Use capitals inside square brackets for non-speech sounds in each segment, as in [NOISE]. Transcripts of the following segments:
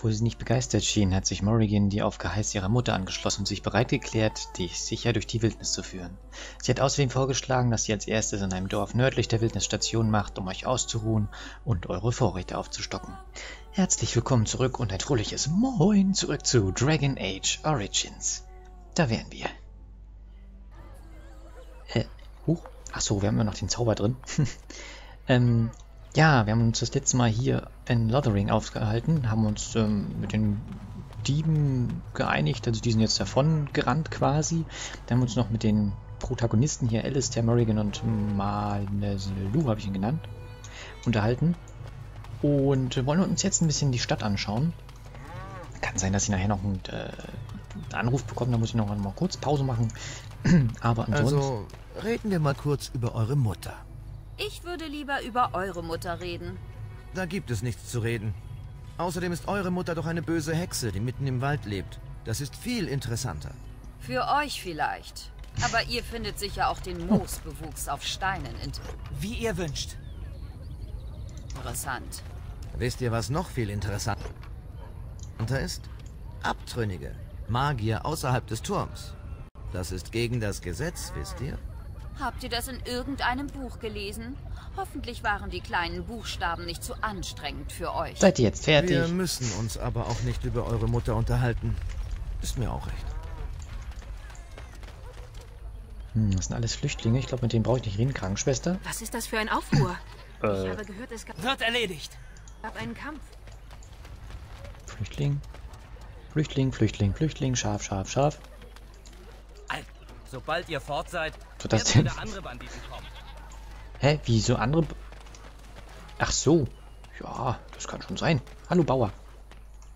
Obwohl sie nicht begeistert schien, hat sich Morrigan die auf Geheiß ihrer Mutter angeschlossen und sich bereit erklärt, dich sicher durch die Wildnis zu führen. Sie hat außerdem vorgeschlagen, dass sie als erstes in einem Dorf nördlich der Wildnis Station macht, um euch auszuruhen und eure Vorräte aufzustocken. Herzlich willkommen zurück und ein fröhliches Moin zurück zu Dragon Age Origins. Da wären wir. Äh, huch. Achso, wir haben immer noch den Zauber drin. [LAUGHS] ähm, ja, wir haben uns das letzte Mal hier in Lothering aufgehalten, haben uns ähm, mit den Dieben geeinigt, also die sind jetzt davon gerannt quasi. Dann haben wir uns noch mit den Protagonisten hier, Alistair, Morrigan und Malneslu, habe ich ihn genannt, unterhalten. Und wollen uns jetzt ein bisschen die Stadt anschauen. Kann sein, dass ich nachher noch einen, äh, Anruf bekomme, da muss ich noch mal kurz Pause machen. [CLEARS THROAT] Aber ansonsten... Also, reden wir mal kurz über eure Mutter. Ich würde lieber über eure Mutter reden. Da gibt es nichts zu reden. Außerdem ist eure Mutter doch eine böse Hexe, die mitten im Wald lebt. Das ist viel interessanter. Für euch vielleicht. Aber ihr findet sicher auch den Moosbewuchs auf Steinen interessant. Wie ihr wünscht. Interessant. Wisst ihr, was noch viel interessanter ist? Abtrünnige. Magier außerhalb des Turms. Das ist gegen das Gesetz, wisst ihr? Habt ihr das in irgendeinem Buch gelesen? Hoffentlich waren die kleinen Buchstaben nicht zu anstrengend für euch. Seid ihr jetzt fertig? Wir müssen uns aber auch nicht über eure Mutter unterhalten. Ist mir auch recht. Hm, das sind alles Flüchtlinge. Ich glaube, mit denen brauche ich nicht reden. Krankenschwester? Was ist das für ein Aufruhr? Äh. Ich habe gehört, es gab Wird erledigt. einen Kampf. Flüchtling. Flüchtling, Flüchtling, Flüchtling. Scharf, scharf, scharf. Sobald ihr fort seid, So, das denn? andere Banditen kommen. Hä? Wieso andere... B Ach so. Ja, das kann schon sein. Hallo, Bauer.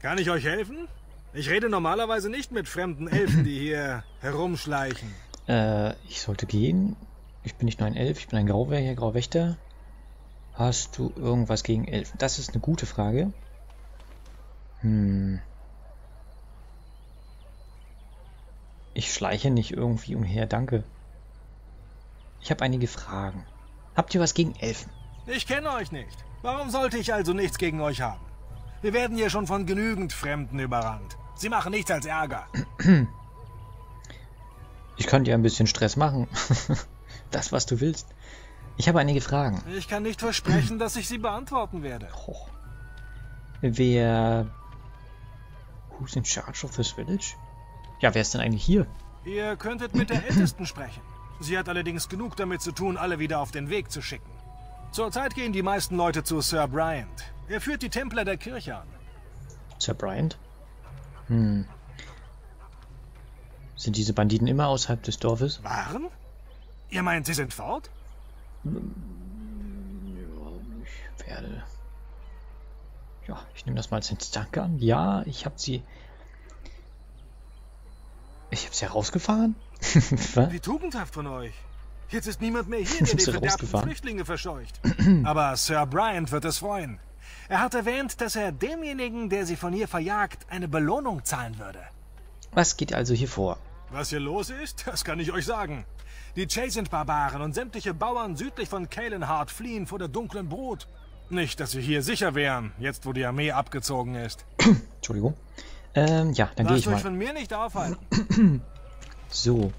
Kann ich euch helfen? Ich rede normalerweise nicht mit fremden Elfen, die hier [LAUGHS] herumschleichen. Äh, ich sollte gehen. Ich bin nicht nur ein Elf, ich bin ein Grauwächter, Grauwächter. Hast du irgendwas gegen Elfen? Das ist eine gute Frage. Hm. Ich schleiche nicht irgendwie umher, danke. Ich habe einige Fragen. Habt ihr was gegen Elfen? Ich kenne euch nicht. Warum sollte ich also nichts gegen euch haben? Wir werden hier schon von genügend Fremden überrannt. Sie machen nichts als Ärger. [CLEARS THROAT] Ich könnte ja ein bisschen Stress machen. [LAUGHS] das, was du willst. Ich habe einige Fragen. Ich kann nicht versprechen, dass ich sie beantworten werde. [CLEARS THROAT] Oh. Wer... Who's in charge of this village? Ja, wer ist denn eigentlich hier? Ihr könntet mit der Ältesten sprechen. Sie hat allerdings genug damit zu tun, alle wieder auf den Weg zu schicken. Zurzeit gehen die meisten Leute zu Sir Bryant. Er führt die Templer der Kirche an. Sir Bryant? Hm. Sind diese Banditen immer außerhalb des Dorfes? Waren? Ihr meint, sie sind fort? Ich werde... Ja, ich nehme das mal als Dank an. Ja, ich habe sie... Ich habe sie herausgefahren? [LAUGHS] Was? Wie tugendhaft von euch. Jetzt ist niemand mehr hier, [LAUGHS] der die verderbten rausgefahren? Flüchtlinge verscheucht. [CLEARS THROAT] Aber Sir Bryant wird es freuen. Er hat erwähnt, dass er demjenigen, der sie von hier verjagt, eine Belohnung zahlen würde. Was geht also hier vor? Was hier los ist, das kann ich euch sagen. Die Chasent-Barbaren und sämtliche Bauern südlich von Kalenhart fliehen vor der dunklen Brut. Nicht, dass wir hier sicher wären, jetzt wo die Armee abgezogen ist. [CLEARS THROAT] Entschuldigung. Ähm, ja, dann gehe ich mal. von mir nicht aufhalten. [CLEARS THROAT] So,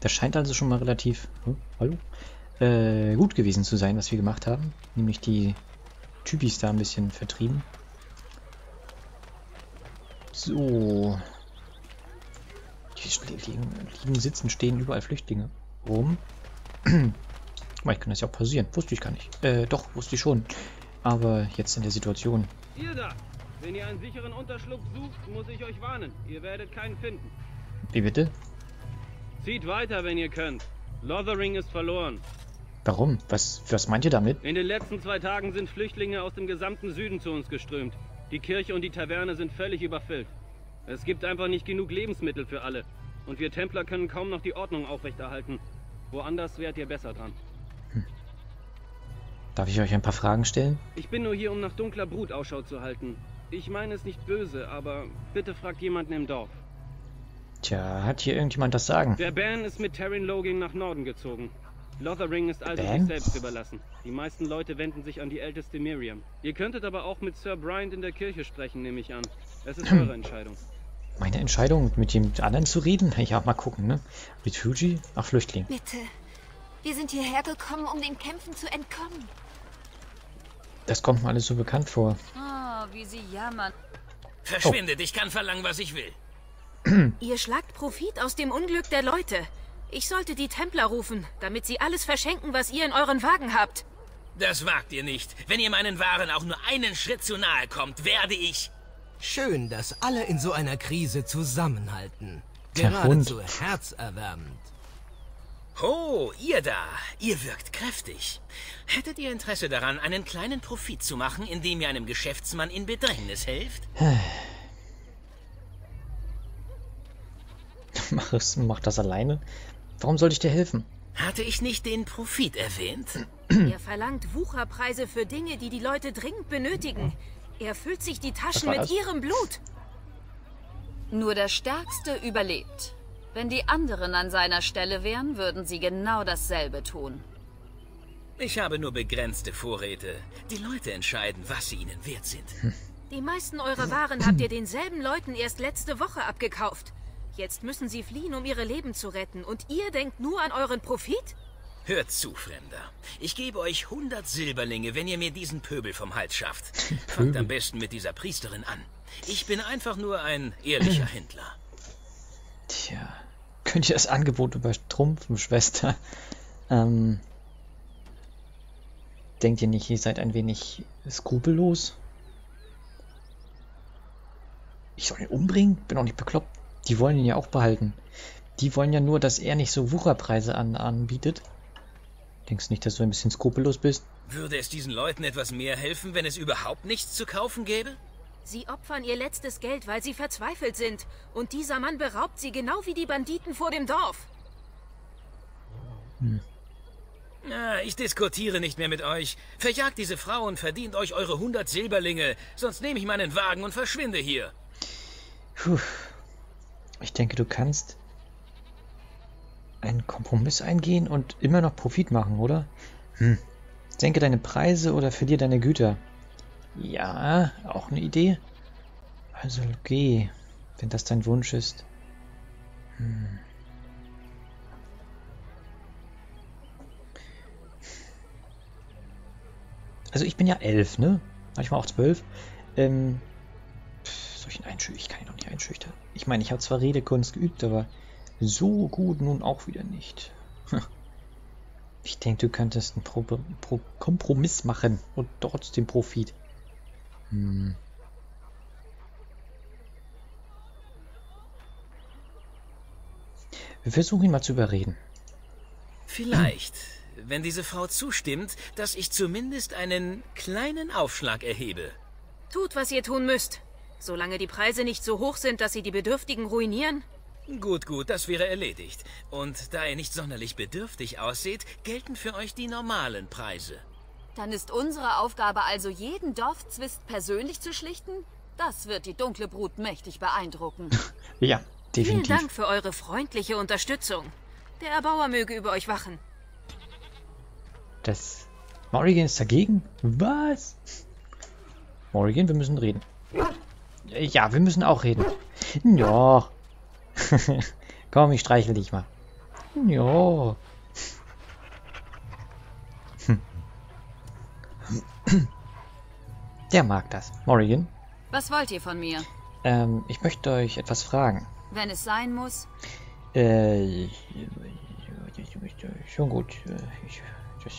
das scheint also schon mal relativ hm, hallo, äh, gut gewesen zu sein, was wir gemacht haben. Nämlich die Typis da ein bisschen vertrieben. So. Ste- liegen, liegen, sitzen, stehen überall Flüchtlinge rum. [CLEARS THROAT] Vielleicht kann das ja auch passieren. Wusste ich gar nicht. Äh, doch, wusste ich schon. Aber jetzt in der Situation. Ihr da! Wenn ihr einen sicheren Unterschlupf sucht, muss ich euch warnen. Ihr werdet keinen finden. Wie bitte? Zieht weiter, wenn ihr könnt. Lothering ist verloren. Warum? Was, was meint ihr damit? In den letzten zwei Tagen sind Flüchtlinge aus dem gesamten Süden zu uns geströmt. Die Kirche und die Taverne sind völlig überfüllt. Es gibt einfach nicht genug Lebensmittel für alle. Und wir Templer können kaum noch die Ordnung aufrechterhalten. Woanders wärt ihr besser dran. Darf ich euch ein paar Fragen stellen? Ich bin nur hier, um nach dunkler Brut Ausschau zu halten. Ich meine es nicht böse, aber bitte fragt jemanden im Dorf. Tja, hat hier irgendjemand das Sagen? Der Ban ist mit Terran Login nach Norden gezogen. Lothering ist also sich selbst überlassen. Die meisten Leute wenden sich an die älteste Miriam. Ihr könntet aber auch mit Sir Bryant in der Kirche sprechen, nehme ich an. Es ist eure Entscheidung. Meine Entscheidung, mit dem anderen zu reden? Ja, mal gucken, ne? Refugee? Ach, Flüchtling. Bitte. Wir sind hierher gekommen, um den Kämpfen zu entkommen. Das kommt mir alles so bekannt vor. Ah, wie sie jammern. Verschwindet, ich kann verlangen, was ich will. [CLEARS THROAT] Ihr schlagt Profit aus dem Unglück der Leute. Ich sollte die Templer rufen, damit sie alles verschenken, was ihr in euren Wagen habt. Das wagt ihr nicht. Wenn ihr meinen Waren auch nur einen Schritt zu nahe kommt, werde ich... Schön, dass alle in so einer Krise zusammenhalten. Geradezu herzerwärmend. Oh, ihr da. Ihr wirkt kräftig. Hättet ihr Interesse daran, einen kleinen Profit zu machen, indem ihr einem Geschäftsmann in Bedrängnis helft? [SIGHS] Mach, es, mach das alleine. Warum sollte ich dir helfen? Hatte ich nicht den Profit erwähnt? [CLEARS THROAT] Er verlangt Wucherpreise für Dinge, die die Leute dringend benötigen. Er füllt sich die Taschen mit ihrem Blut. Nur der Stärkste überlebt. Wenn die anderen an seiner Stelle wären, würden sie genau dasselbe tun. Ich habe nur begrenzte Vorräte. Die Leute entscheiden, was sie ihnen wert sind. Die meisten eurer Waren habt ihr denselben Leuten erst letzte Woche abgekauft. Jetzt müssen sie fliehen, um ihre Leben zu retten. Und ihr denkt nur an euren Profit? Hört zu, Fremder. Ich gebe euch 100 Silberlinge, wenn ihr mir diesen Pöbel vom Hals schafft. [LAUGHS] Fangt am besten mit dieser Priesterin an. Ich bin einfach nur ein ehrlicher [LAUGHS] Händler. Tja, könnt ihr das Angebot übertrumpfen, Schwester? Ähm, denkt ihr nicht, ihr seid ein wenig skrupellos? Ich soll ihn umbringen? Bin auch nicht bekloppt. Die wollen ihn ja auch behalten. Die wollen ja nur, dass er nicht so Wucherpreise an, anbietet. Denkst nicht, dass du ein bisschen skrupellos bist? Würde es diesen Leuten etwas mehr helfen, wenn es überhaupt nichts zu kaufen gäbe? Sie opfern ihr letztes Geld, weil sie verzweifelt sind. Und dieser Mann beraubt sie genau wie die Banditen vor dem Dorf. Na, ich diskutiere nicht mehr mit euch. Verjagt diese Frau und verdient euch eure 100 Silberlinge. Sonst nehme ich meinen Wagen und verschwinde hier. Puh. Ich denke, du kannst einen Kompromiss eingehen und immer noch Profit machen, oder? Hm. Senke deine Preise oder verlier deine Güter. Ja, auch eine Idee. Also geh, wenn das dein Wunsch ist. Hm. Also ich bin ja elf, ne? Manchmal auch zwölf. Ähm, ihn einschüchtern? Ich kann ihn doch nicht einschüchtern. Ich meine, ich habe zwar Redekunst geübt, aber so gut nun auch wieder nicht. [LAUGHS] Ich denke, du könntest einen Pro Pro Kompromiss machen und trotzdem Profit. Hm. Wir versuchen ihn mal zu überreden. Vielleicht, wenn diese Frau zustimmt, dass ich zumindest einen kleinen Aufschlag erhebe. Tut, was ihr tun müsst. Solange die Preise nicht so hoch sind, dass sie die Bedürftigen ruinieren. Gut, gut, das wäre erledigt. Und da ihr nicht sonderlich bedürftig aussieht, gelten für euch die normalen Preise. Dann ist unsere Aufgabe also, jeden Dorfzwist persönlich zu schlichten? Das wird die dunkle Brut mächtig beeindrucken. [LAUGHS] Ja, Vielen definitiv. Dank für eure freundliche Unterstützung. Der Erbauer möge über euch wachen. Das. Morrigan ist dagegen? Was? Morrigan, wir müssen reden. Ja, wir müssen auch reden. Ja. [LAUGHS] Komm, ich streichel dich mal. Ja. Der mag das. Morrigan, Was wollt ihr von mir? ähm, ich möchte euch etwas fragen. Wenn es sein muss, Äh, schon gut. Ich, das,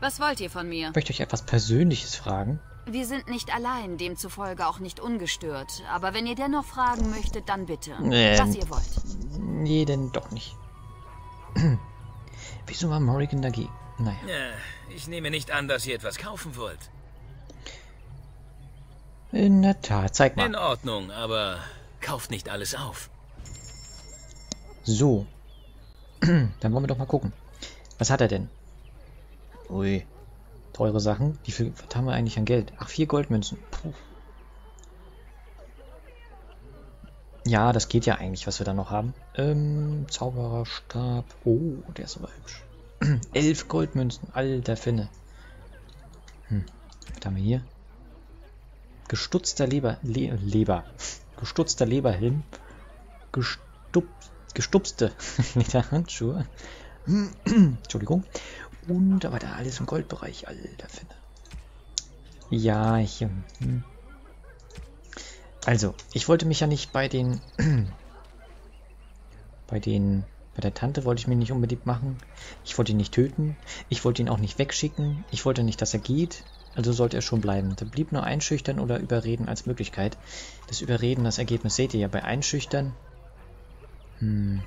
was wollt ihr von mir? ich möchte euch etwas Persönliches fragen. Wir sind nicht allein, demzufolge auch nicht ungestört. Aber wenn ihr dennoch fragen möchtet, dann bitte. Ähm. Was ihr wollt. Nee, denn doch nicht. [CLEARS THROAT] Wieso war Morrigan dagegen? Naja. Ja, ich nehme nicht an, dass ihr etwas kaufen wollt. In der Tat, zeig In mal. Ordnung, aber kauft nicht alles auf. So. [CLEARS THROAT] Dann wollen wir doch mal gucken. Was hat er denn? Ui. Teure Sachen. Wie viel was haben wir eigentlich an Geld? Ach, vier Goldmünzen. Puh. Ja, das geht ja eigentlich, was wir da noch haben. Ähm, Zaubererstab. Oh, der ist aber hübsch. [CLEARS THROAT] Elf Goldmünzen, alter Finne. Hm. Was haben wir hier? Gestutzter Leber, Le Leber. Gestutzter Leberhelm. Gestup, gestupste [LAUGHS] Lederhandschuhe. [CLEARS THROAT] Entschuldigung. Und aber da alles im Goldbereich, alter Finne. Ja, hier. Hm. Also, ich wollte mich ja nicht bei den [CLEARS THROAT] bei den bei der Tante wollte ich mich nicht unbedingt machen. Ich wollte ihn nicht töten. Ich wollte ihn auch nicht wegschicken. Ich wollte nicht, dass er geht. Also sollte er schon bleiben. Da blieb nur Einschüchtern oder Überreden als Möglichkeit. Das Überreden, das Ergebnis seht ihr ja bei Einschüchtern. Hm.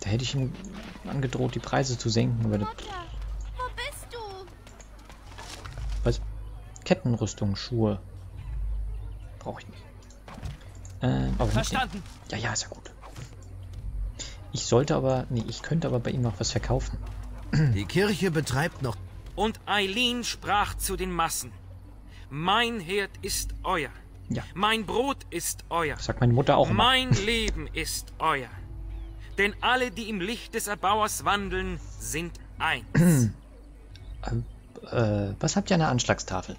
Da hätte ich ihm angedroht, die Preise zu senken. Aber das, Wo bist du? was? Kettenrüstung, Schuhe. Brauche ich nicht. Ähm, aber nicht. Verstanden. Ja, ja, ist ja gut. Ich sollte aber, nee, ich könnte aber bei ihm noch was verkaufen. Die Kirche betreibt noch Und Eileen sprach zu den Massen. Mein Herd ist euer. Ja. Mein Brot ist euer. Sagt meine Mutter auch immer. Mein Leben ist euer. Denn alle, die im Licht des Erbauers wandeln, sind eins. [CLEARS THROAT] Äh, was habt ihr an der Anschlagstafel?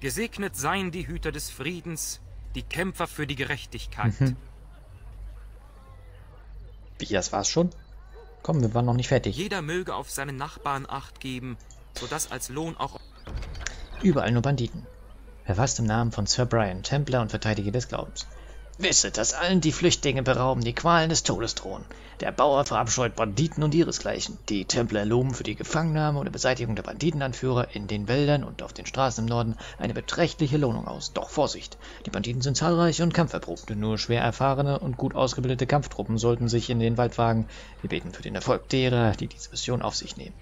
Gesegnet seien die Hüter des Friedens, die Kämpfer für die Gerechtigkeit. Mhm. Wie, das war's schon? Komm, wir waren noch nicht fertig. Jeder möge auf seinen Nachbarn Acht geben, sodass als Lohn auch Überall nur Banditen. Verfasst im Namen von Sir Brian, Templer und Verteidiger des Glaubens. Wisset, dass allen die Flüchtlinge berauben, die Qualen des Todes drohen. Der Bauer verabscheut Banditen und ihresgleichen. Die Templer loben für die Gefangennahme oder Beseitigung der Banditenanführer in den Wäldern und auf den Straßen im Norden eine beträchtliche Lohnung aus. Doch Vorsicht! Die Banditen sind zahlreich und kampferprobt. Nur schwer erfahrene und gut ausgebildete Kampftruppen sollten sich in den Wald wagen. Wir beten für den Erfolg derer, die diese Mission auf sich nehmen.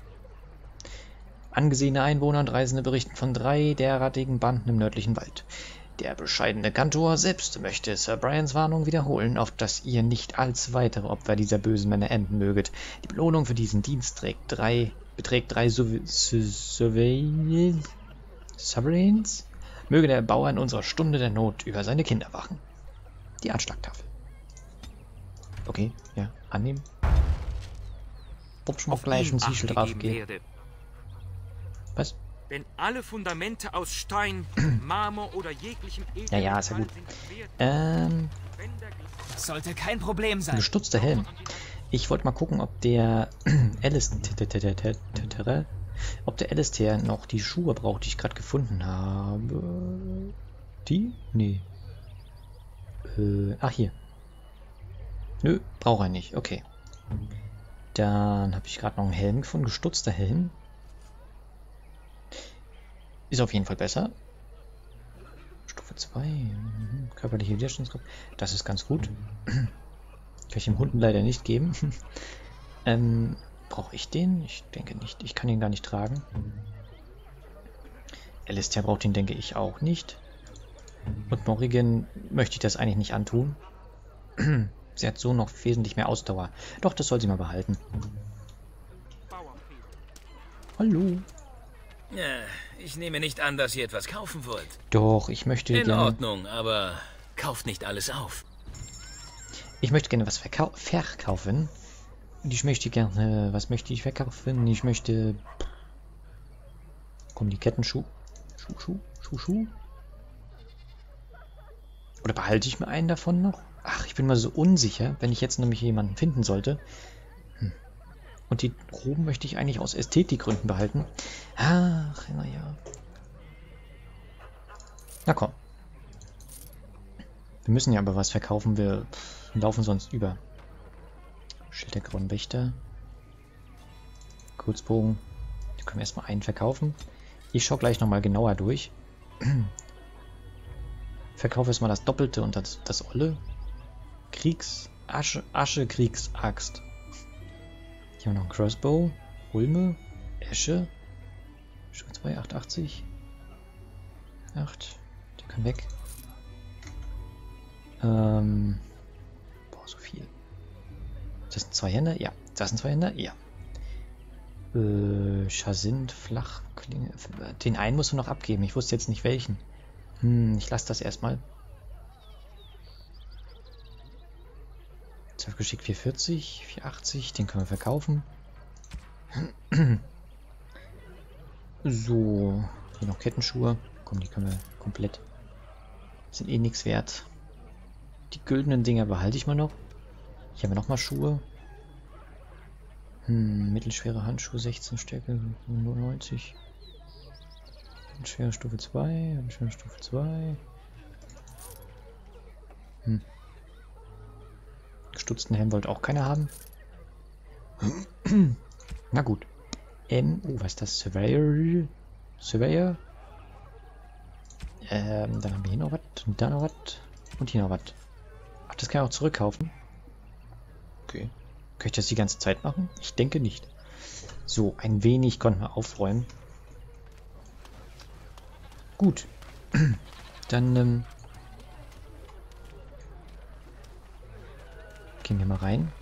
Angesehene Einwohner und Reisende berichten von drei derartigen Banden im nördlichen Wald. Der bescheidene Kantor selbst möchte Sir Brians Warnung wiederholen, auf dass ihr nicht als weitere Opfer dieser bösen Männer enden möget. Die Belohnung für diesen Dienst trägt drei, beträgt drei Sovereigns. Möge der Bauer in unserer Stunde der Not über seine Kinder wachen. Die Anschlagtafel. Okay, ja, annehmen. Ob schon auf gleich ein Siegel Acht drauf gegeben geht. werde. Was? Denn alle Fundamente aus Stein, [CLEARS THROAT] Marmor oder jeglichem Ja, ja, ist ja gut. Ähm, Das sollte kein Problem sein. gestutzter Helm. Ich wollte mal gucken, ob der [CLEARS THROAT] Alistair, ob der Alistair noch die Schuhe braucht, die ich gerade gefunden habe. Die? Nee. Äh, ach hier. Nö, braucht er nicht. Okay. Dann habe ich gerade noch einen Helm gefunden, gestutzter Helm. Ist auf jeden Fall besser. Stufe 2. Mhm. Körperliche Widerstandskraft. Das ist ganz gut. [CLEARS THROAT] Kann ich dem Hunden leider nicht geben. [LAUGHS] ähm, brauche ich den? Ich denke nicht. Ich kann ihn gar nicht tragen. Alistair braucht ihn, denke ich, auch nicht. Und Morrigan möchte ich das eigentlich nicht antun. [CLEARS THROAT] sie hat so noch wesentlich mehr Ausdauer. Doch, das soll sie mal behalten. Hallo. Ja, ich nehme nicht an, dass ihr etwas kaufen wollt. Doch, ich möchte In gerne... Ordnung, aber kauft nicht alles auf. Ich möchte gerne was verkau verkaufen. Ich möchte gerne... Was möchte ich verkaufen? Ich möchte... Kommen die Kettenschuh? Schuh, Schuh, Schuh, Schuh? Oder behalte ich mir einen davon noch? Ach, ich bin mal so unsicher, wenn ich jetzt nämlich jemanden finden sollte. Und die Gruben möchte ich eigentlich aus Ästhetikgründen behalten. Ach, naja. Na komm. Wir müssen ja aber was verkaufen, wir laufen sonst über. Schild der Grauen Wächter. Kurzbogen. Da können wir erstmal einen verkaufen. Ich schaue gleich nochmal genauer durch. [CLEARS THROAT] Verkaufe erstmal das Doppelte und das, das Olle. Kriegs... Asche, Asche Kriegsaxt. Hier haben wir noch einen Crossbow. Ulme. Esche. Stufe 2, 880. 8. Der kann weg. Ähm. Boah, so viel. Das sind zwei Hände? Ja. Das sind zwei Hände? Ja. Äh, Chasind, Flachklinge. Den einen musst du noch abgeben. Ich wusste jetzt nicht welchen. Hm, ich lasse das erstmal. 12 Geschick 440, 480, den können wir verkaufen. so, hier noch Kettenschuhe. Komm, die können wir komplett. Sind eh nichts wert. Die güldenen Dinger behalte ich mal noch. Hier haben wir nochmal Schuhe. Hm, mittelschwere Handschuhe, 16 Stärke, 90. Schwere Stufe 2, schwere Stufe 2. Hm. Gestutzten Helm wollte auch keiner haben. [CLEARS THROAT] Na gut. Ähm, oh, was ist das? Surveyor? Surveyor? Ähm, dann haben wir hier noch was und da noch was und hier noch was. Ach, das kann ich auch zurückkaufen. Okay. Kann ich das die ganze Zeit machen? Ich denke nicht. So, ein wenig konnten wir aufräumen. Gut. [CLEARS THROAT] Dann, ähm, Gehen wir mal rein.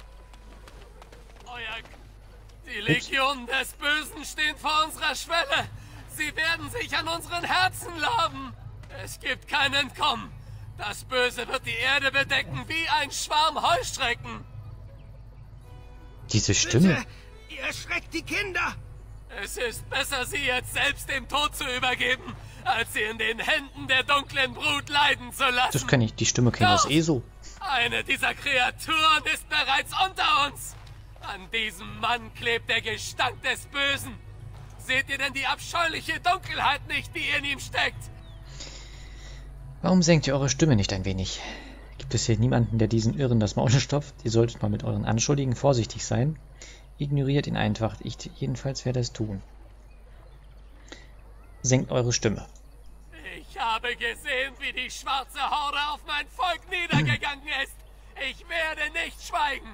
Die Legionen des Bösen stehen vor unserer Schwelle. Sie werden sich an unseren Herzen laben. Es gibt kein Entkommen. Das Böse wird die Erde bedecken wie ein Schwarm Heuschrecken. Diese Stimme. Bitte, ihr erschreckt die Kinder. Es ist besser, sie jetzt selbst dem Tod zu übergeben, als sie in den Händen der dunklen Brut leiden zu lassen. Das kann ich, die Stimme kenne ich aus ESO. Eine dieser Kreaturen ist bereits unter uns. An diesem Mann klebt der Gestank des Bösen. Seht ihr denn die abscheuliche Dunkelheit nicht, die in ihm steckt? Warum senkt ihr eure Stimme nicht ein wenig? Gibt es hier niemanden, der diesen Irren das Maul stopft? Ihr solltet mal mit euren Anschuldigen vorsichtig sein. Ignoriert ihn einfach. Ich jedenfalls werde es tun. Senkt eure Stimme. Ich habe gesehen, wie die schwarze Horde auf mein Volk niedergegangen ist. Ich werde nicht schweigen.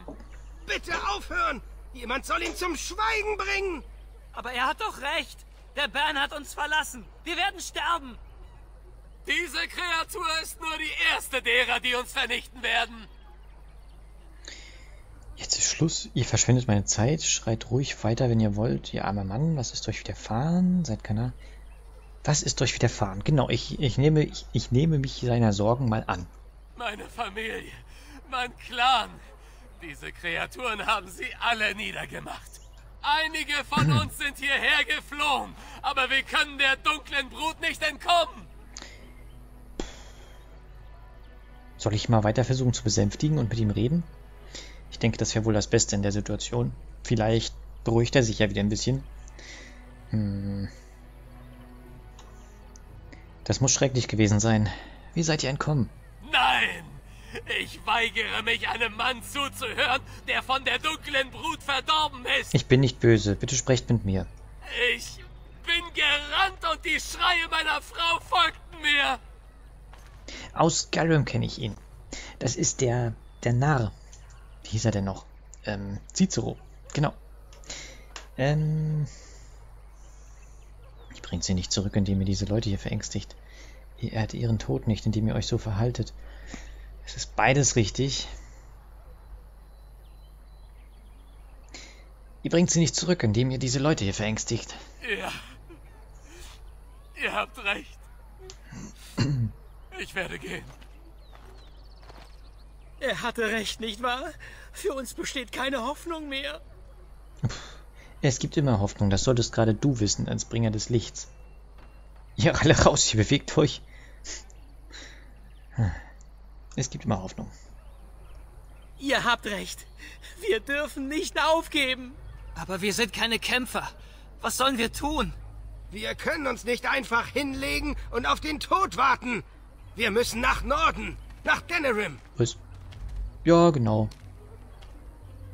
Bitte aufhören! Jemand soll ihn zum Schweigen bringen! Aber er hat doch recht. Der Bern hat uns verlassen. Wir werden sterben. Diese Kreatur ist nur die erste derer, die uns vernichten werden. Jetzt ist Schluss. Ihr verschwendet meine Zeit. Schreit ruhig weiter, wenn ihr wollt. Ihr armer Mann, was ist euch widerfahren? Seid keiner. Was ist euch widerfahren? Genau, ich, ich, nehme, ich, ich nehme mich seiner Sorgen mal an. Meine Familie, mein Clan. Diese Kreaturen haben sie alle niedergemacht. Einige von [CLEARS THROAT] uns sind hierher geflohen, aber wir können der dunklen Brut nicht entkommen. Soll ich mal weiter versuchen zu besänftigen und mit ihm reden? Ich denke, das wäre wohl das Beste in der Situation. Vielleicht beruhigt er sich ja wieder ein bisschen. Hm. Das muss schrecklich gewesen sein. Wie seid ihr entkommen? Nein! Ich weigere mich, einem Mann zuzuhören, der von der dunklen Brut verdorben ist. Ich bin nicht böse. Bitte sprecht mit mir. Ich bin gerannt und die Schreie meiner Frau folgten mir. Aus Skyrim kenne ich ihn. Das ist der, der Narr. Wie hieß er denn noch? Ähm, Cicero. Genau. Ähm, bringt sie nicht zurück, indem ihr diese Leute hier verängstigt. Ihr ehrt ihren Tod nicht, indem ihr euch so verhaltet. Es ist beides richtig. Ihr bringt sie nicht zurück, indem ihr diese Leute hier verängstigt. Ja. Ihr habt recht. Ich werde gehen. Er hatte recht, nicht wahr? Für uns besteht keine Hoffnung mehr. Es gibt immer Hoffnung, das solltest gerade du wissen, als Bringer des Lichts. Ihr alle raus, ihr bewegt euch. Es gibt immer Hoffnung. Ihr habt recht. Wir dürfen nicht aufgeben. Aber wir sind keine Kämpfer. Was sollen wir tun? Wir können uns nicht einfach hinlegen und auf den Tod warten. Wir müssen nach Norden, nach Denerim. Was? Ja, genau.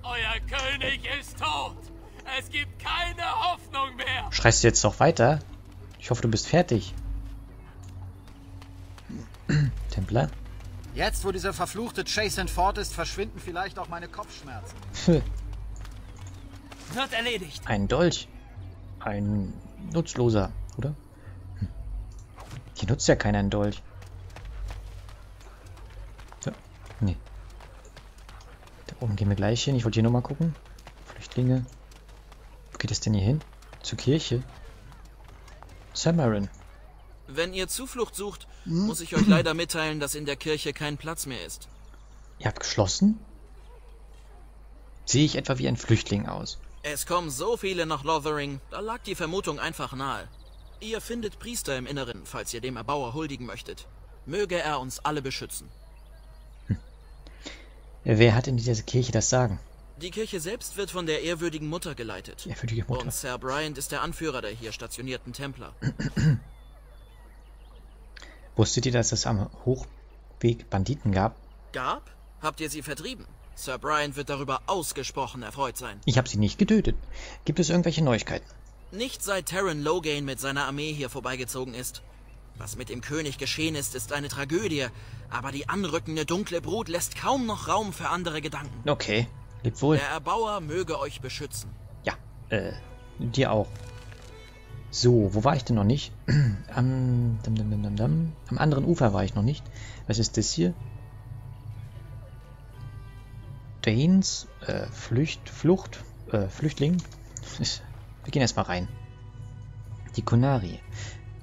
Euer König ist tot. Es gibt keine Hoffnung mehr. Schreist du jetzt noch weiter? Ich hoffe, du bist fertig. Templer? Jetzt, wo dieser verfluchte Chase fort ist, verschwinden vielleicht auch meine Kopfschmerzen. Wird erledigt. Ein Dolch. Ein nutzloser, oder? Hm. Hier nutzt ja keiner einen Dolch. Ja, nee. Da oben gehen wir gleich hin. Ich wollte hier nochmal gucken. Flüchtlinge. Wo geht es denn hier hin? Zur Kirche? Samarin. Wenn ihr Zuflucht sucht, muss ich euch leider mitteilen, dass in der Kirche kein Platz mehr ist. Ihr habt geschlossen? Sehe ich etwa wie ein Flüchtling aus? Es kommen so viele nach Lothering, da lag die Vermutung einfach nahe. Ihr findet Priester im Inneren, falls ihr dem Erbauer huldigen möchtet. Möge er uns alle beschützen. Wer hat in dieser Kirche das Sagen? Die Kirche selbst wird von der ehrwürdigen Mutter geleitet. Ehrwürdige Mutter. Und Sir Bryant ist der Anführer der hier stationierten Templer. [CLEARS THROAT] Wusstet ihr, dass es am Hochweg Banditen gab? Gab? Habt ihr sie vertrieben? Sir Bryant wird darüber ausgesprochen erfreut sein. Ich habe sie nicht getötet. Gibt es irgendwelche Neuigkeiten? Nicht seit Terran Loghain mit seiner Armee hier vorbeigezogen ist. Was mit dem König geschehen ist, ist eine Tragödie, aber die anrückende dunkle Brut lässt kaum noch Raum für andere Gedanken. Okay, lebt wohl. Der Erbauer möge euch beschützen. Ja, äh, dir auch. So, wo war ich denn noch nicht? [CLEARS THROAT] Am, dum, dum, dum, dum, am anderen Ufer war ich noch nicht. Was ist das hier? Danes, äh, Flücht, Flucht, äh, Flüchtling. Wir gehen erstmal rein. Die Kunari,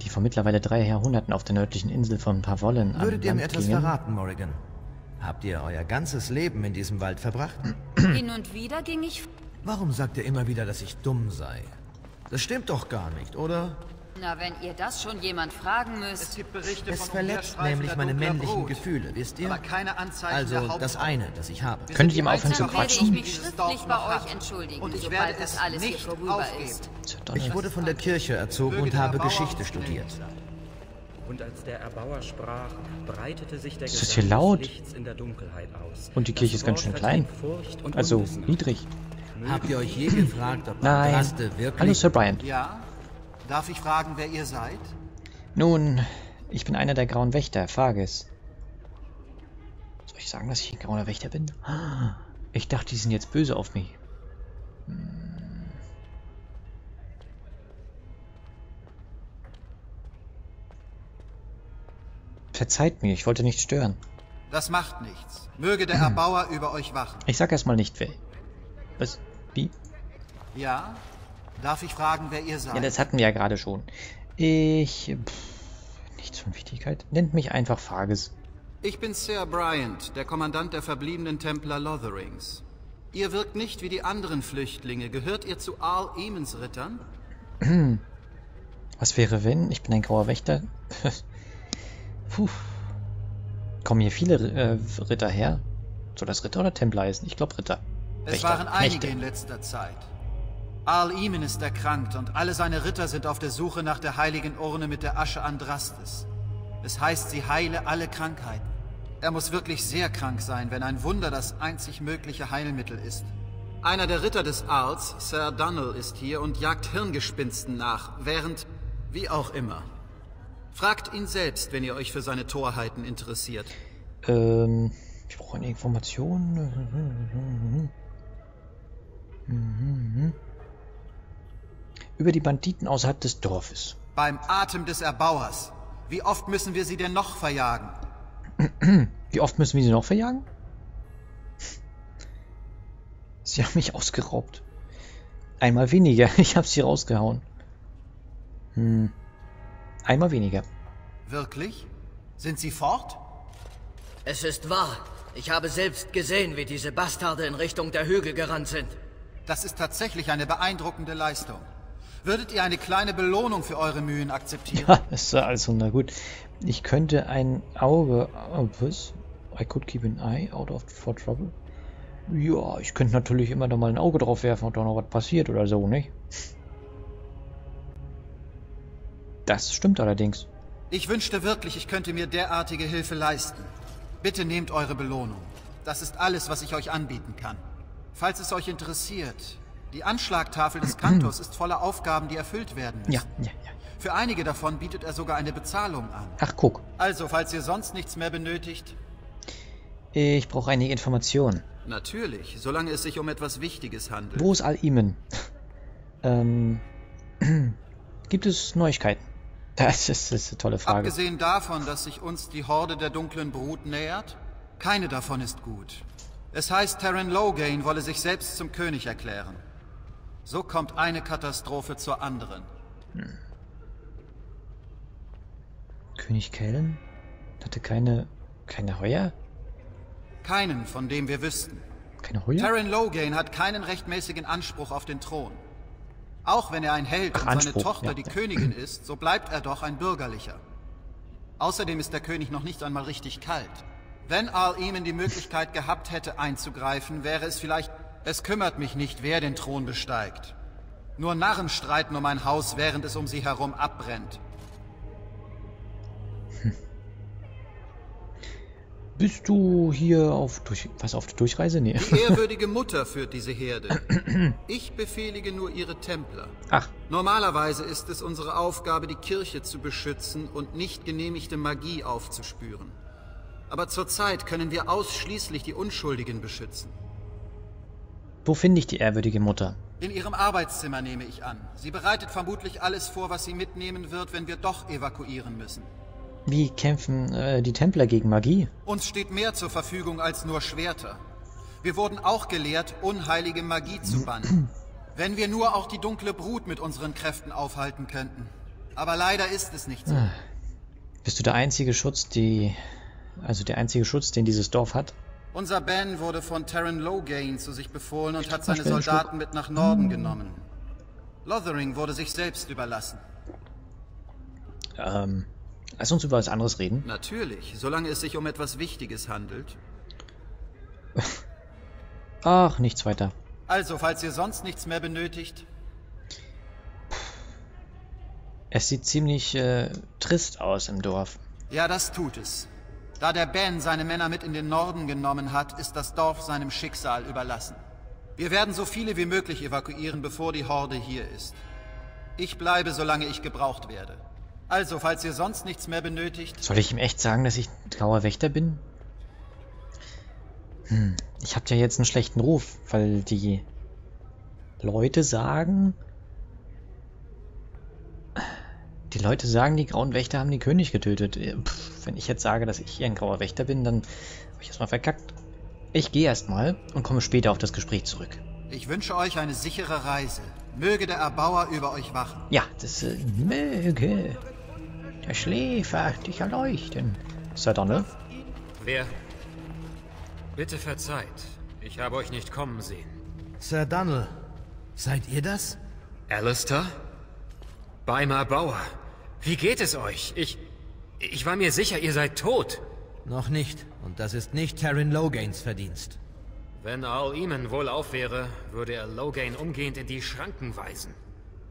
die vor mittlerweile drei Jahrhunderten auf der nördlichen Insel von Pavollen an Würdet ihr mir etwas gingen. verraten, Morrigan? Habt ihr euer ganzes Leben in diesem Wald verbracht? Hin und wieder ging ich... Warum sagt ihr immer wieder, dass ich dumm sei? Das stimmt doch gar nicht, oder? Na, wenn ihr das schon jemand fragen müsst... Es verletzt nämlich meine männlichen Gefühle, wisst ihr? Aber keine Anzeichen Also der das eine, das ich habe. Könntet ihr mal aufhören zu Dann werde ich quatschen? mich schriftlich bei euch entschuldigen, Und ich sobald werde das es alles hier nicht vorüber aufgeben. ist. Ich wurde von der Kirche erzogen und habe Geschichte studiert. Und als der Erbauer sprach, breitete sich der Ist das hier laut? Lichts in der Dunkelheit aus. Und die Kirche ist ganz schön klein. Also niedrig. Habt ihr euch je gefragt, ob Nein. Andraste wirklich... Hallo Sir Bryant. Ja? Darf ich fragen, wer ihr seid? Nun, ich bin einer der grauen Wächter, Fages. Soll ich sagen, dass ich ein grauer Wächter bin? Ich dachte, die sind jetzt böse auf mich. Hm. Verzeiht mir, ich wollte nicht stören. Das macht nichts. Möge der [CLEARS THROAT] Erbauer über euch wachen. Ich sag erstmal nicht wer. Was? Wie? Ja? Darf ich fragen, wer ihr seid? Ja, das hatten wir ja gerade schon. Ich. Pff, nichts von Wichtigkeit. Nennt mich einfach Fages. Ich bin Sir Bryant, der Kommandant der verbliebenen Templer Lotherings. Ihr wirkt nicht wie die anderen Flüchtlinge. Gehört ihr zu Arl Emons Rittern? [CLEARS THROAT] Was wäre, wenn? Ich bin ein grauer Wächter. [LAUGHS] Puh. Kommen hier viele äh, Ritter her? Soll das Ritter oder Templer heißen? Ich glaube Ritter. Es Wächter, waren einige Knechte. in letzter Zeit. Arl Eamon ist erkrankt und alle seine Ritter sind auf der Suche nach der heiligen Urne mit der Asche Andrastes. Es heißt, sie heile alle Krankheiten. Er muss wirklich sehr krank sein, wenn ein Wunder das einzig mögliche Heilmittel ist. Einer der Ritter des Arls, Sir Dunnell, ist hier und jagt Hirngespinsten nach, während... wie auch immer. Fragt ihn selbst, wenn ihr euch für seine Torheiten interessiert. Ähm, ich brauche eine Information. Über die Banditen außerhalb des Dorfes. Beim Atem des Erbauers. Wie oft müssen wir sie denn noch verjagen? [CLEARS THROAT] Wie oft müssen wir sie noch verjagen? Sie haben mich ausgeraubt. Einmal weniger. [LAUGHS] Ich habe sie rausgehauen. Hm. Einmal weniger. Wirklich? Sind sie fort? Es ist wahr. Ich habe selbst gesehen, wie diese Bastarde in Richtung der Hügel gerannt sind. Das ist tatsächlich eine beeindruckende Leistung. Würdet ihr eine kleine Belohnung für eure Mühen akzeptieren? Ja, ist also na gut. Ich könnte ein Auge. Oh, was? I could keep an eye out of for trouble. Ja, ich könnte natürlich immer noch mal ein Auge drauf werfen, ob da noch was passiert oder so, nicht? Das stimmt allerdings. Ich wünschte wirklich, ich könnte mir derartige Hilfe leisten. Bitte nehmt eure Belohnung. Das ist alles, was ich euch anbieten kann. Falls es euch interessiert, die Anschlagtafel des Kantors ist voller Aufgaben, die erfüllt werden müssen. Ja, ja, ja. Für einige davon bietet er sogar eine Bezahlung an. Ach, guck. Also, falls ihr sonst nichts mehr benötigt, Ich brauche einige Informationen. natürlich, solange es sich um etwas Wichtiges handelt. Wo ist Al-Imen? ähm. [CLEARS THROAT] Gibt es Neuigkeiten? Das ist, das ist eine tolle Frage. Abgesehen davon, dass sich uns die Horde der dunklen Brut nähert, keine davon ist gut. Es heißt, Terran Loghain wolle sich selbst zum König erklären. So kommt eine Katastrophe zur anderen. König Kellen? Hatte keine. keine Heuer? Keinen, von dem wir wüssten. Keine Heule? Terran Loghain hat keinen rechtmäßigen Anspruch auf den Thron. Auch wenn er ein Held Ach, und seine Anspruch, Tochter ja. die Königin ist, so bleibt er doch ein Bürgerlicher. Außerdem ist der König noch nicht einmal richtig kalt. Wenn Al-Eamon die Möglichkeit gehabt hätte einzugreifen, wäre es vielleicht... Es kümmert mich nicht, wer den Thron besteigt. Nur Narren streiten um ein Haus, während es um sie herum abbrennt. [LAUGHS] Bist du hier auf durch was auf der Durchreise? Nee. Die [LAUGHS] ehrwürdige Mutter führt diese Herde. Ich befehlige nur ihre Templer. Ach. Normalerweise ist es unsere Aufgabe, die Kirche zu beschützen und nicht genehmigte Magie aufzuspüren. Aber zurzeit können wir ausschließlich die Unschuldigen beschützen. Wo finde ich die ehrwürdige Mutter? In ihrem Arbeitszimmer nehme ich an. Sie bereitet vermutlich alles vor, was sie mitnehmen wird, wenn wir doch evakuieren müssen. Wie kämpfen äh, die Templer gegen Magie? Uns steht mehr zur Verfügung als nur Schwerter. Wir wurden auch gelehrt, unheilige Magie zu bannen. Wenn wir nur auch die dunkle Brut mit unseren Kräften aufhalten könnten. Aber leider ist es nicht so. Ah. Bist du der einzige Schutz, die also der einzige Schutz, den dieses Dorf hat? Unser Ben wurde von Terran Loghain zu sich befohlen und hat Ach, seine Soldaten mit nach Norden genommen. Lothering wurde sich selbst überlassen. Ähm, lass uns über was anderes reden. Natürlich, solange es sich um etwas Wichtiges handelt. [LAUGHS] Ach, nichts weiter. Also, falls ihr sonst nichts mehr benötigt, Es sieht ziemlich äh, trist aus im Dorf. ja, das tut es. Da der Ben seine Männer mit in den Norden genommen hat, ist das Dorf seinem Schicksal überlassen. Wir werden so viele wie möglich evakuieren, bevor die Horde hier ist. Ich bleibe, solange ich gebraucht werde. Also, falls ihr sonst nichts mehr benötigt, Soll ich ihm echt sagen, dass ich ein grauer Wächter bin? Hm, ich hab ja jetzt einen schlechten Ruf, weil die Leute sagen... Die Leute sagen, die grauen Wächter haben den König getötet. Äh, Pff, wenn ich jetzt sage, dass ich hier ein grauer Wächter bin, dann habe ich erstmal verkackt. Ich gehe erstmal und komme später auf das Gespräch zurück. ich wünsche euch eine sichere Reise. Möge der Erbauer über euch wachen. Ja, das äh, möge der Schläfer dich erleuchten. Sir Donald? Wer? Bitte verzeiht. Ich habe euch nicht kommen sehen. Sir Donald, seid ihr das? Alistair? Beimer Bauer. Wie geht es euch? Ich. Ich war mir sicher, ihr seid tot. Noch nicht. Und das ist nicht Terran Loghains Verdienst. Wenn Al Eamon wohlauf wäre, würde er Logain umgehend in die Schranken weisen.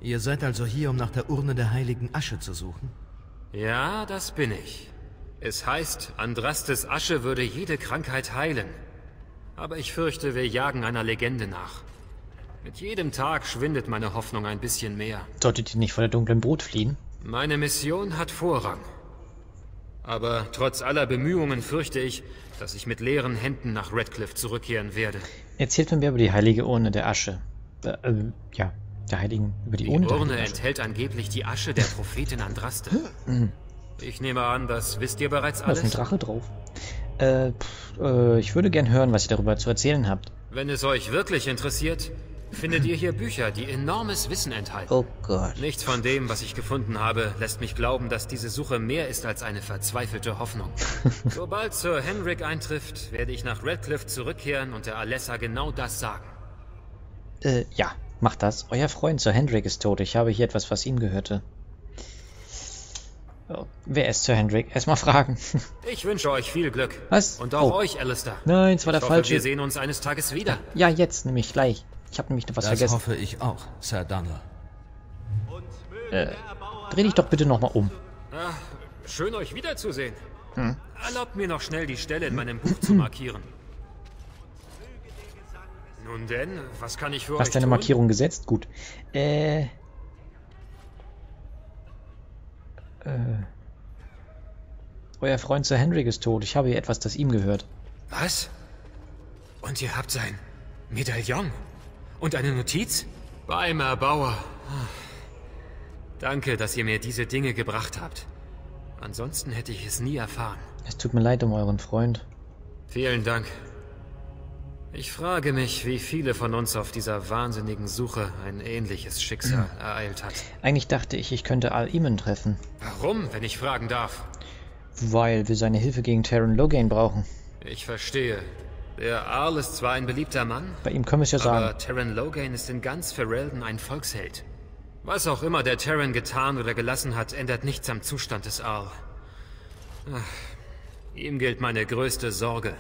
Ihr seid also hier, um nach der Urne der heiligen Asche zu suchen? Ja, das bin ich. Es heißt, Andrastes Asche würde jede Krankheit heilen. Aber ich fürchte, wir jagen einer Legende nach. Mit jedem Tag schwindet meine Hoffnung ein bisschen mehr. Solltet ihr nicht vor der dunklen Brut fliehen? Meine Mission hat Vorrang. Aber trotz aller Bemühungen fürchte ich, dass ich mit leeren Händen nach Redcliffe zurückkehren werde. Erzählt mir mehr über die heilige Urne der Asche. Äh, äh, ja, der heiligen, über die, Die Urne der Urne enthält angeblich die Asche der Prophetin Andraste. Ich nehme an, das wisst ihr bereits Da ist ein alles? Drache drauf. Äh, pff, äh, ich würde gern hören, was ihr darüber zu erzählen habt. Wenn es euch wirklich interessiert, findet ihr hier Bücher, die enormes Wissen enthalten. Oh Gott. Nichts von dem, was ich gefunden habe, lässt mich glauben, dass diese Suche mehr ist als eine verzweifelte Hoffnung. [LAUGHS] Sobald Sir Henrik eintrifft, werde ich nach Redcliffe zurückkehren und der Alessa genau das sagen. Äh, ja, macht das. Euer Freund Sir Hendrik ist tot. Ich habe hier etwas, was ihm gehörte. Oh, wer ist Sir Hendrik? Erstmal fragen. [LAUGHS] Ich wünsche euch viel Glück. Was? Und auch Oh. euch, Alistair. Nein, es war ich der hoffe, falsche. wir sehen uns eines Tages wieder. Ja, jetzt nämlich gleich. Ich habe nämlich noch was das vergessen. hoffe ich auch, Sir Donald. Äh, dreh dich doch bitte nochmal um. Ah, schön euch wiederzusehen. Hm. Erlaubt mir noch schnell die Stelle in meinem Buch zu markieren. Nun denn, was kann ich für Hast deine tun? Markierung gesetzt? Gut. Äh. Äh. Euer Freund Sir Hendrik ist tot. Ich habe hier etwas, das ihm gehört. Was? Und ihr habt sein Medaillon? Und eine Notiz? Beimer Bauer. Danke, dass ihr mir diese Dinge gebracht habt. Ansonsten hätte ich es nie erfahren. Es tut mir leid um euren Freund. Vielen Dank. Ich frage mich, wie viele von uns auf dieser wahnsinnigen Suche ein ähnliches Schicksal ereilt hat. Eigentlich dachte ich, ich könnte Al-Iman treffen. Warum, wenn ich fragen darf? Weil wir seine Hilfe gegen Terran Logain brauchen. Ich verstehe. Der Earl ist zwar ein beliebter Mann, Bei ihm können wir es ja sagen. aber Terran Logain ist in ganz Ferelden ein Volksheld. Was auch immer der Terran getan oder gelassen hat, ändert nichts am Zustand des Earl. Ach, ihm gilt meine größte Sorge.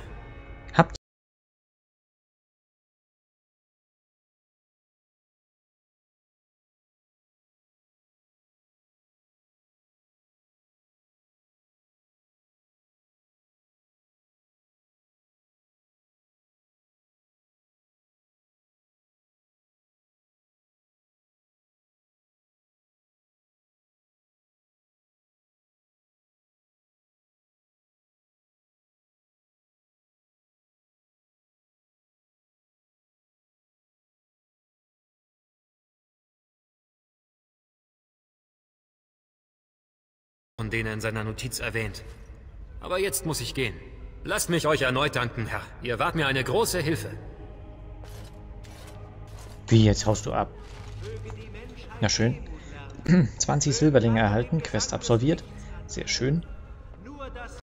Von denen er in seiner Notiz erwähnt. Aber jetzt muss ich gehen. Lasst mich euch erneut danken, Herr. Ihr wart mir eine große Hilfe. Wie, jetzt haust du ab? Na schön. [CLEARS THROAT] 20 Silberlinge erhalten, Quest absolviert. Sehr schön.